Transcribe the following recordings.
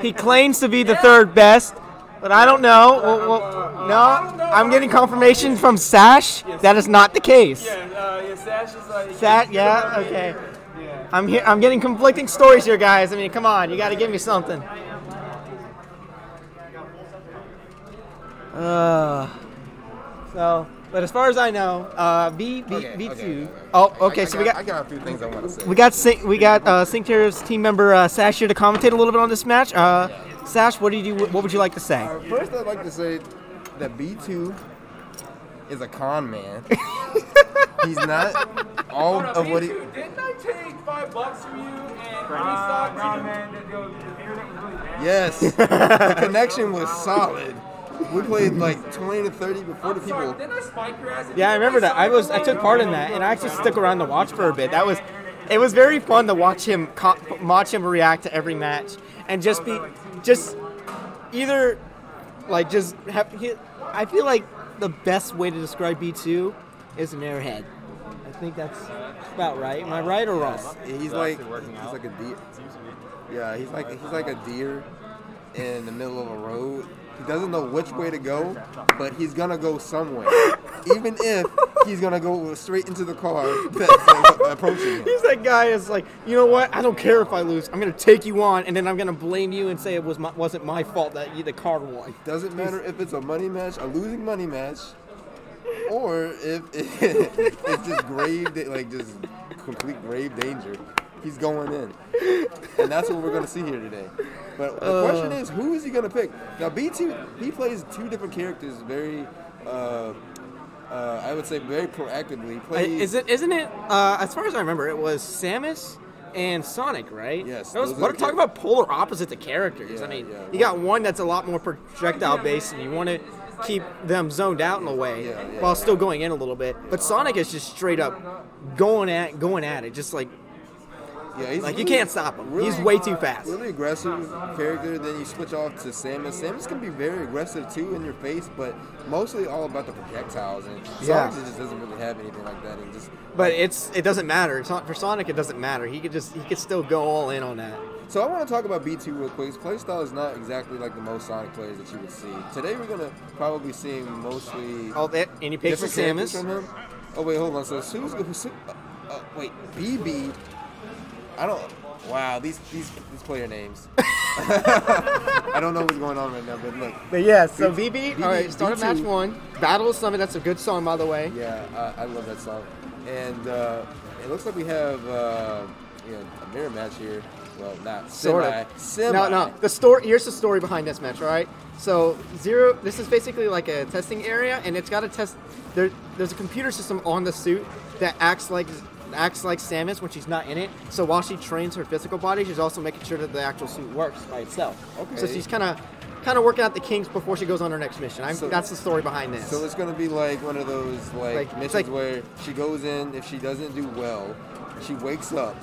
He claims to be the third best, but I don't know. Well, well, no, I'm getting confirmation from Sash that is not the case. Yeah, uh, yeah, Sash is like. Sash, yeah, okay. I'm here. I'm getting conflicting stories here, guys. I mean, come on, you got to give me something. Uh, so, but as far as I know, uh, B B okay, B two. okay. Oh, okay. I, so I we got, got I got a few things I want to say. we got Sing, we got uh, Synctier's team member uh, Sash here to commentate a little bit on this match. Uh, Sash, what do you what would you like to say? Uh, first, I'd like to say that B2 is a con man. He's not all Hold up, what he. B2, Didn't I take five bucks from you and bad. Yes, the connection was solid. We played like 20 to 30 before the people. didn't I spike your ass? Yeah, I remember that. I was I took part in that, and I actually stuck around to watch for a bit. That was it was very fun to watch him co- watch him react to every match and just be just either like just have. He, I feel like the best way to describe B two is an airhead. I think that's about right. Am I right or wrong? He's like he's like a deer. Yeah, he's like he's like a deer in the middle of a road. He doesn't know which way to go, but he's gonna go somewhere, even if he's gonna go straight into the car that's approaching him. He's that guy is like, you know what? I don't care if I lose. I'm gonna take you on, and then I'm gonna blame you and say it was my, wasn't my fault that you, the car won. Doesn't matter if it's a money match, a losing money match, or if it's just grave, like just complete grave danger. He's going in, and that's what we're gonna see here today. But the question is, who is he gonna pick? Now, B2, he plays two different characters very. Uh, uh, I would say very proactively. He plays, Is it? Isn't it? Uh, as far as I remember, it was Samus and Sonic, right? Yes, That was, those are what talk about polar opposites of characters. I mean, yeah. you got one that's a lot more projectile based, and you want to keep them zoned out in a way Yeah, yeah. while still going in a little bit. But Sonic is just straight up going at going at it, just like Yeah, he's Like, you can't stop him. He's way too fast. Really aggressive character. Then you switch off to Samus. Samus can be very aggressive too in your face, but mostly all about the projectiles. And Yeah. Sonic just doesn't really have anything like that. And just But it's it doesn't matter. It's not for Sonic. It doesn't matter. He could just he could still go all in on that. so I want to talk about B2 real quick. His playstyle is not exactly like the most Sonic players that you would see. Today we're gonna probably see mostly Oh, that and he picks Samus. from him. Oh wait, hold on. So who's, who's uh, uh, wait BB? I don't. Wow, these these these player names. I don't know what's going on right now, but look. But yeah, so BB, BB all right, start of match one. Battle of Summit. That's a good song, by the way. Yeah, I, I love that song. And uh, it looks like we have uh, you know, a mirror match here. Well, not Sort semi. of. Semi. No, no. The story. Here's the story behind this match. All right. So zero. This is basically like a testing area, and it's got to test. There, there's a computer system on the suit that acts like acts like Samus when she's not in it. So while she trains her physical body, she's also making sure that the actual suit works by itself. Okay. So she's kind of kind of working out the kinks before she goes on her next mission. I'm, So- that's the story behind this. So it's gonna be like one of those like, Like, missions like- where she goes in. If she doesn't do well, she wakes up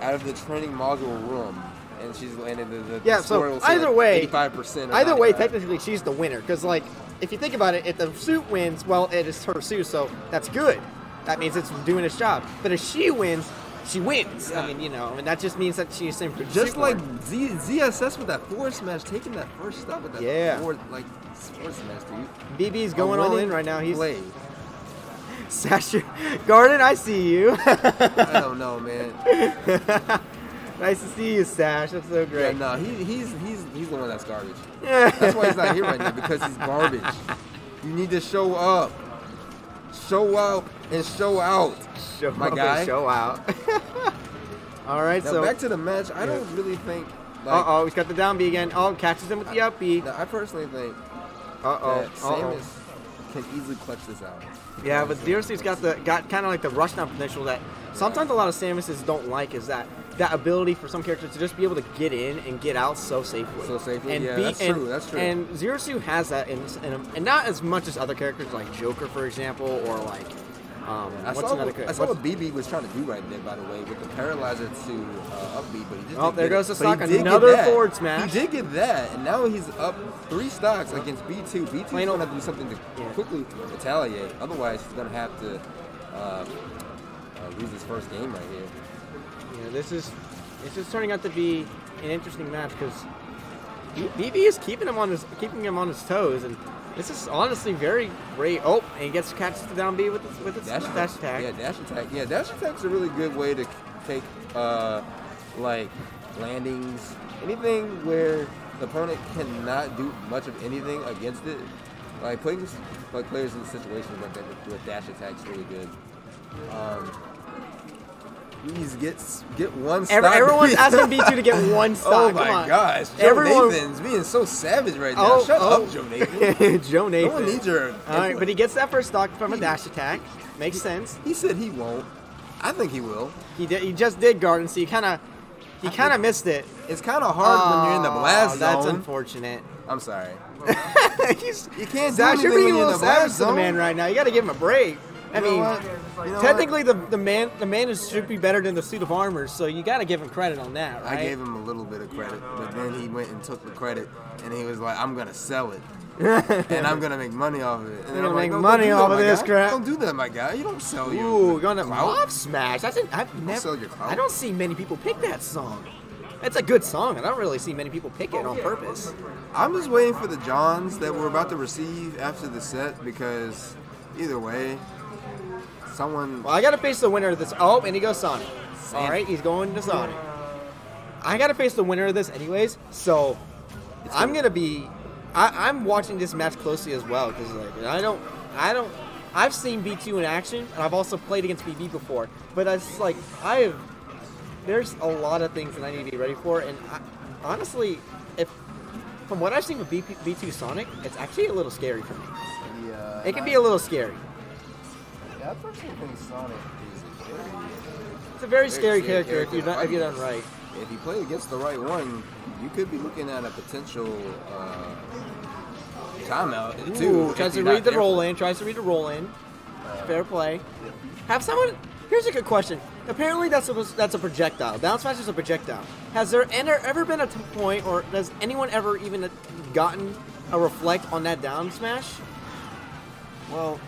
out of the training module room, and she's landed the, the, Yeah, so score will say, either like, way- 85%. or Either way, 95. technically she's the winner because, like, if you think about it, if the suit wins, well, it is her suit, so that's good. That means it's doing its job. But if she wins, she wins. I mean, you know, and that just means that she's in Just like Z, ZSS with that force match, taking that first step with that Yeah. like force match, dude. BB's going all in right now. He's play. Sasha Garden. I see you. I don't know, man. nice to see you, Sash. That's so great. Yeah, no, he, he's he's he's the one that's garbage. Yeah. That's why he's not here right now because he's garbage. You need to show up, show out and show out. show my guy. Show out. all right, Now so. back to the match. I don't really think. Uh oh, he's got the down B again. Oh, catches him with the up B. now, I personally think Uh oh. Samus can easily clutch this out. Yeah, but DRC's got the got kind of like the rushdown potential that sometimes a lot of Samuses don't like is that that ability for some characters to just be able to get in and get out so safely. So safely, and yeah, be- that's and, true, that's true. And Zero Suit has that, in, in and not as much as other characters like Joker, for example, or like um, I what's saw, another what, I saw what BB was trying to do right there, by the way, with the paralyzer to uh, up B, but he just Oh, didn't there get goes the stock. Another forward smash. He did get that, and now he's up three stocks against B2. B2's Plain going have to do something to Yeah. quickly retaliate. Otherwise, he's going to have to uh, uh, lose his first game right here. Yeah, this is this is turning out to be an interesting match because BB is keeping him on his keeping him on his toes, and this is honestly very great. Oh, and he gets catches the down B with his, with his Dash dash, attack. Yeah, dash attack. Yeah, dash attack's a really good way to take uh, like landings, anything where the opponent cannot do much of anything against it. Like putting like players in situations like that with, with dash attacks really good. Um, please get get one stock. Every, everyone's asking B2 to get one oh stock. Oh my on. gosh, Joe Everyone- Nathan's being so savage right now. Oh, Shut oh. up, Joe Nathan. Joe no one needs your. All right, but he gets that first stock from a dash attack. Makes sense. He said he won't. I think he will. He did. He just did garden, so he kind of he kind of missed it. It's kind of hard when you're in the Oh, blast That's zone. unfortunate. I'm sorry. You can't do Zach, you're anything being when you're in the blast to the man right now. You got to give him a break. I mean. You know technically the, the man the man is should be better than the suit of armor, so you got to give him credit on that, right? I gave him a little bit of credit, but then he went and took the credit, and he was like, "I'm gonna sell it, and I'm gonna make money off of it." And You're gonna make "No, don't money do off of this guy. crap." Don't do that, my guy. You don't sell your Ooh, going to clout. Mob Smash. That's an, I've never. your. I don't see many people pick that song. It's a good song. and I don't really see many people pick it on purpose. I'm just waiting for the Johns that we're about to receive after the set because either way, someone. Well, I got to face the winner of this. Oh, and he goes Sonic. All right, he's going to Sonic. I got to face the winner of this anyways, so I'm gonna be. I, I'm watching this match closely as well because like I don't, I don't. I've seen B2 in action, and I've also played against BB before. But it's like I have. There's a lot of things that I need to be ready for, and I, honestly, if from what I've seen with BP, B2 Sonic, it's actually a little scary for me. Yeah, It can be a little scary. I personally think Sonic is very. It's a very scary scary character if you're not if you're done right. If you play against the right one, you could be looking at a potential uh, timeout too. Ooh, if tries to read the careful. roll in. Tries to read the roll in. Fair play. Have someone. Here's a good question. Apparently, that's a that's a projectile. Down smash is a projectile. Has there ever ever been a t- point, or has anyone ever even gotten a reflect on that down smash? Well,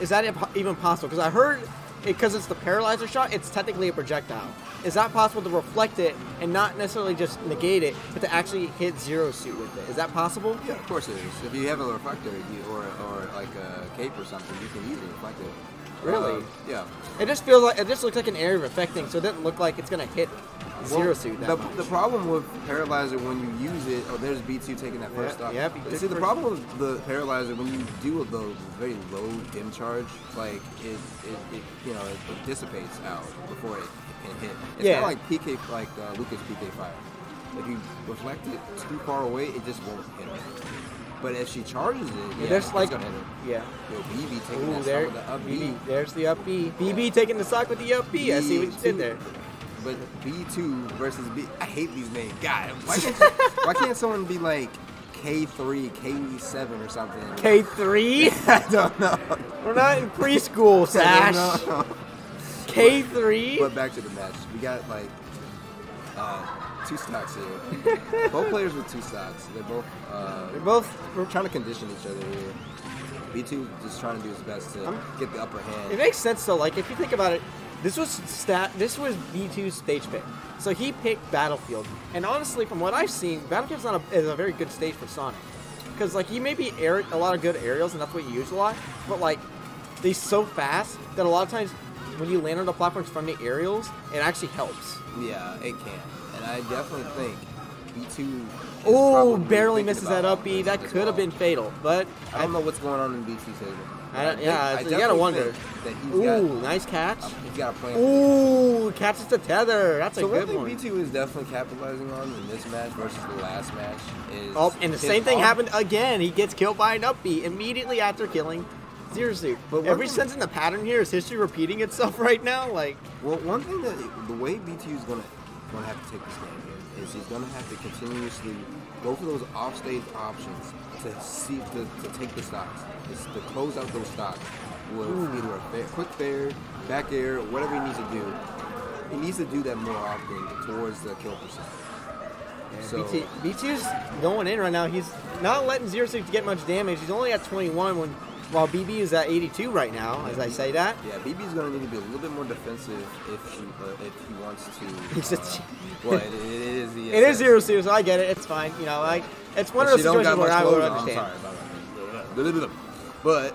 Is that even possible? Because I heard because it's the paralyzer shot, it's technically a projectile. Is that possible to reflect it and not necessarily just negate it, but to actually hit zero suit with it? Is that possible? yeah, of course it is. If you have a reflector you, or or like a cape or something, you can easily reflect it. Really? Uh, yeah. It just feels like it just looks like an area of effect thing, so it doesn't look like it's gonna hit zero Well, suit that the, the problem with paralyzer when you use it, oh, there's B2 taking that first Yeah, stop. yep, took See, the problem with the paralyzer when you do the very low dim charge, like it, it, it you know, it, it dissipates out before it can hit. It's Yeah. kind of like PK, like uh, Lucas PK Fire. If you reflect it too far away, it just won't hit it. But if she charges it, yeah, there's like- gonna hit it. yeah. Yo, BB taking Ooh, that there, with the up B. BB, there's the up B. BB taking the sock with the up B. I see what you did B2. there. But B2 versus B. I hate these names. God, why can't, why can't someone be like K3, K7 or something? K three. I don't know. We're not in preschool, Sash. K three. But back to the match. We got like uh, two stocks here. both players with two stocks. They're both uh, They're both. we're trying to condition each other here. B2 just trying to do his best to I'm- get the upper hand. It makes sense though. Like if you think about it, this was stat. This was B2's stage pick. So he picked Battlefield, and honestly, from what I've seen, Battlefield's not a, is a very good stage for Sonic. Because like he may be air, a lot of good aerials, and that's what you use a lot. But like, they're so fast that a lot of times when you land on the platforms from the aerials, it actually helps. Yeah, it can. And I definitely think B2. Oh, barely misses that up B. That could have well. been fatal, but I don't know what's going on in BT's table. I don't- yeah, it's- you gotta wonder. That he's Ooh, got, nice catch. he's got a plan. Ooh, catches the tether. That's a so one good thing one. B2 is definitely capitalizing on in this match versus the last match is. Oh, and the same thing off- happened again. He gets killed by an up B immediately after killing Zero Suit. But Every thing- sense in the pattern here is history repeating itself right now. Like, Well, one thing that the way BTU is gonna gonna have to take this game here is he's gonna have to continuously go for those offstage options to see to, to take the stocks, It's to close out those stocks with hmm. either a fair, quick fair, back air, whatever he needs to do. He needs to do that more often towards the kill percent. So BT, B2's going in right now. He's not letting Zero Suit get much damage. He's only at 21 when while BB is at 82 right now, as I say that. Yeah, BB's gonna need to be a little bit more defensive if he uh, if he wants to. Uh, well, it, it is the It is zero so I get it. It's fine. You know, like it's one of those situations where I would understand. I'm sorry about that. But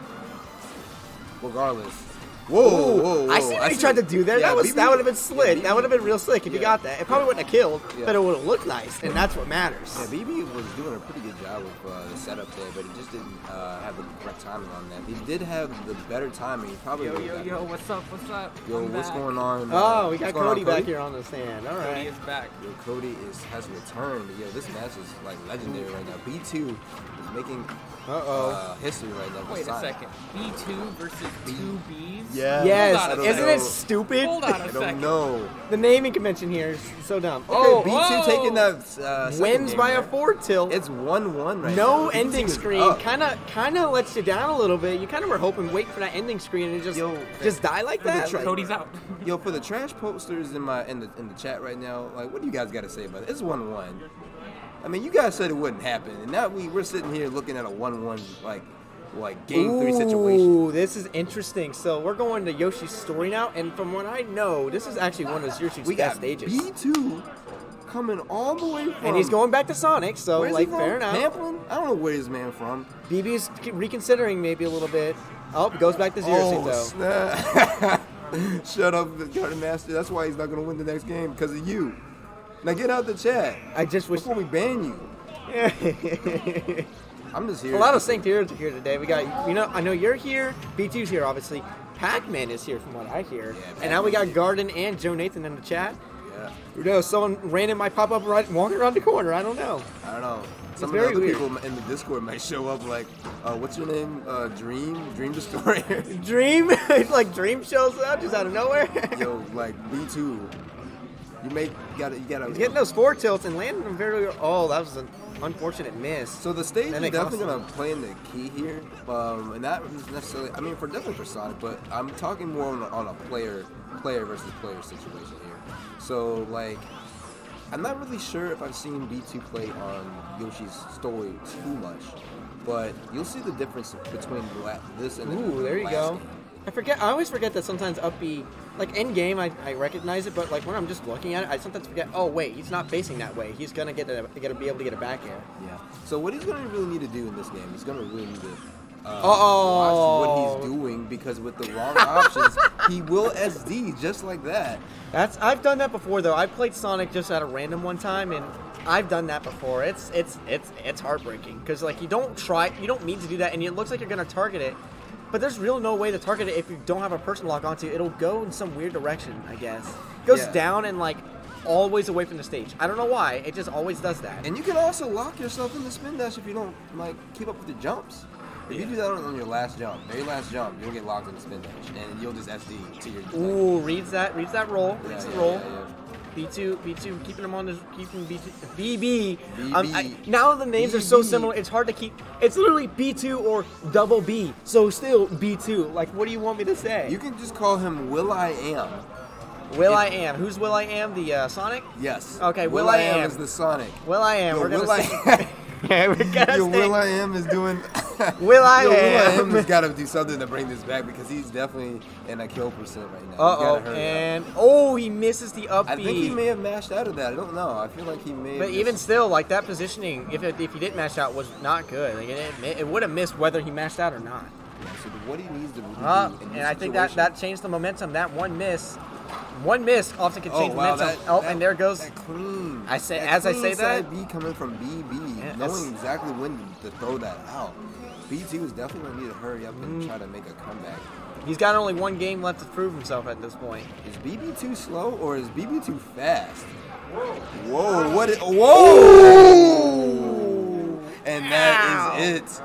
regardless, whoa, whoa, whoa! I see what he tried to do there. Yeah, that was BB that would have been slick. yeah, that would have been real slick if you Yeah. got that. It probably wouldn't have killed, Yeah. but it would have looked nice, and that's what matters. Yeah, BB was doing a pretty good job of uh, the setup there, but he just didn't uh, have the correct timing on that. He did have the better timing. He probably Yo, would've yo, yo, what's up? What's up? Yo, I'm what's back. going on? Oh, uh, we got what's going on, Cody back here on the stand. All right, Cody is back. Yo, Cody is has returned. Yo, this match is like legendary right now. B2 is making Uh-oh. uh, history right now. with Wait a second. B2 versus two Bs? Yeah. Yes, Hold on a isn't second. it stupid? Hold on a I don't second. know. The naming convention here is so dumb. Okay, Oh, B2 whoa. taking that uh, Wins game by a four tilt. It's one-one right no now. B2 ending screen. Kind of, kind of lets you down a little bit. You kind of were hoping, wait for that ending screen, and just, Yo, just die like that. Cody's out. Yo, for the trash posters in my in the in the chat right now, like, what do you guys got to say about it? It's one-one. I mean, you guys said it wouldn't happen, and now we we're sitting here looking at a one-one like like game three situation. Ooh, this is interesting. So we're going to Yoshi's story now, and from what I know, this is actually one of Yoshi's We best got stages. B2 coming all the way from. and he's going back to Sonic, so Where's like fair enough. Pamplin? I don't know where his man from. BB's reconsidering maybe a little bit. Oh, goes back to zero Oh, though. snap. Shut up, Garden Master. That's why he's not going to win the next game because of you. Now get out the chat I just wish. before we ban you. I'm just here. A lot of heroes are here today. We got, you know, I know you're here. B2's here, obviously. Pac-Man is here, from what I hear. Yeah, and now we got Garden and Joe Nathan in the chat. Yeah, Who knows? Someone random might pop up right walking around the corner. I don't know. I don't know. Some of the other weird. people in the Discord might show up like, uh, what's your name? Uh, Dream? Dream Destroyer? Dream, like Dream shows up just out of nowhere. Yo, like B2. You make, you gotta, you gotta. He's getting those four tilts and landing them very. Oh, that was an unfortunate miss. So the stage is definitely gonna play in the key here, um, and not necessarily. I mean, for definitely for Sonic, but I'm talking more on a, on a player, player versus player situation here. So like, I'm not really sure if I've seen B2 play on Yoshi's story too much, but you'll see the difference between this and the Ooh, there you go. game. I forget. I always forget that sometimes up B, like in game, I, I recognize it, but like when I'm just looking at it, I sometimes forget. Oh wait, he's not facing that way. He's gonna get a, gonna be able to get it back air. Yeah. So what he's gonna really need to do in this game, he's gonna really need to uh, Uh-oh. watch what he's doing because with the wrong options, he will SD just like that. That's I've done that before though. I played Sonic just at a random one time, and I've done that before. It's it's it's it's heartbreaking because like you don't try, you don't mean to do that, and it looks like you're gonna target it, but there's real no way to target it if you don't have a person lock onto it. It'll go in some weird direction, I guess. It goes Yeah. down and like always away from the stage. I don't know why. It just always does that. And you can also lock yourself in the spin dash if you don't like keep up with the jumps. If you do that on your last jump, very last jump, you'll get locked in the spin dash, and you'll just SD to your. like- Ooh, reads that reads that roll. Yeah, Reads the yeah, roll. Yeah, yeah. B2, B2, keeping them on the keeping B2, BB. BB. Um, I, now the names are so similar, it's hard to keep. It's literally B2 or double B. So still B2. Like, what do you want me to say? You can just call him Will I Am. Will I am. Who's Will I am? The uh, Sonic. Yes. Okay, Will, Will I I Am Am. is the Sonic. Will I am. Yo, We're gonna Will I say. yeah, we're gonna Yo. Will I Am is doing. Will I Yo, Will I Am. Am has got to do something to bring this back because he's definitely in a kill percent right now. Uh oh, gotta up. and oh, he misses the up I think he may have mashed out of that. I don't know. I feel like he may. But even still, like that positioning, if it, if he didn't mash out, was not good. Like it, it, it would have missed whether he mashed out or not. Yeah, so what he needs to really Uh, and I think that that changed the momentum. That one miss, one miss often can Oh change wow, momentum. that, oh, that- and there goes. that clean. I say- that as I say that- B coming from BB, Yeah, knowing exactly when to throw that out. BT was definitely gonna need to hurry up Mm. and try to make a comeback. He's got only one game left to prove himself at this point. Is BB too slow or is BB too fast? Whoa! What? Is, whoa! And that is it.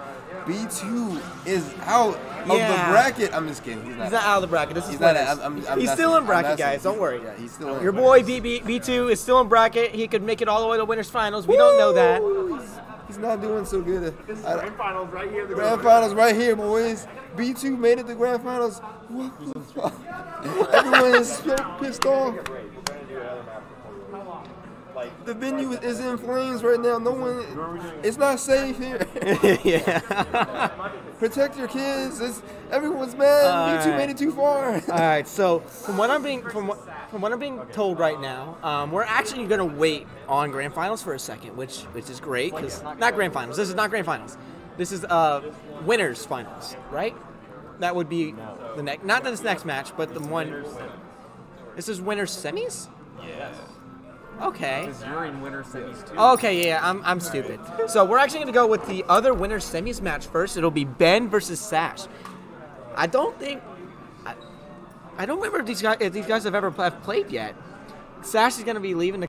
B2 is out of the bracket. I'm just kidding. He's not. He's not out of the bracket. This is He's not. I'm, I'm, I'm He's still in I'm bracket, messing. guys. Don't worry. Yeah, he's still in Your boy BB B2 is still in bracket. He could make it all the way to winners finals. We don't know that. He's not doing so good. I- Grand finals right here. The Grand finals right here, boys. B2 made it to grand finals. What the fuck? Everyone is so pissed off. the venue is in flames right now. No one, it's not safe here. yeah. Protect your kids. It's, everyone's mad. you two Alright. made it too far. All right. So from what I'm being from what from what I'm being told right now, um, we're actually going to wait on grand finals for a second, which which is great because not grand finals. This is not grand finals. This is uh winners finals, right? That would be the next, not this next match, but the one. This is winners semis. Yes. Okay. Because you're in winter semis too. Okay, yeah, I'm, I'm stupid. So we're actually gonna go with the other winner semis match first. It'll be Ben versus Sash. I don't think, I, I don't remember if these guys if these guys have ever have played yet. Sash is gonna be leaving the